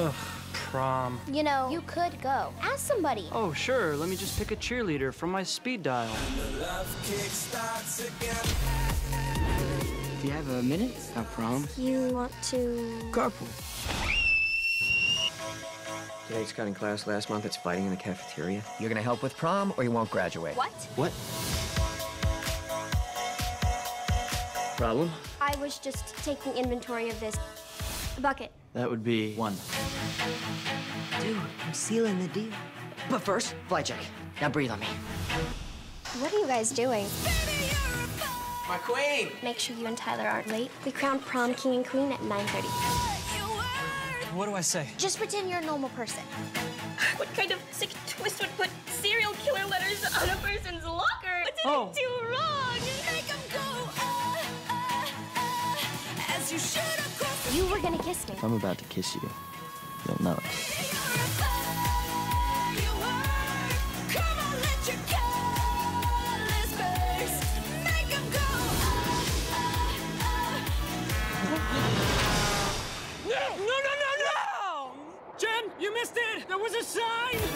Ugh, prom. You know, you could go. Ask somebody. Oh, sure. Let me just pick a cheerleader from my speed dial. Do you have a minute? Not prom. You want to. Carpool. Today's cutting class last month. It's fighting in the cafeteria. You're gonna help with prom or you won't graduate. What? What? Problem? I was just taking inventory of this bucket. That would be one. Dude, I'm sealing the deal. But first, flight check. Now breathe on me. What are you guys doing? My queen! Make sure you and Tyler aren't late. We crown prom king and queen at 9.30. What do I say? Just pretend you're a normal person. What kind of sick twist would put serial killer letters on a person's locker? What did Oh. I do wrong? Make 'em go, ah, ah, ah, as you should have crossed You were gonna kiss me. I'm about to kiss you. You'll know it. you were. Come on, let your colors burst. Make 'em go. No, no, no, no! Jen, you missed it! There was a sign!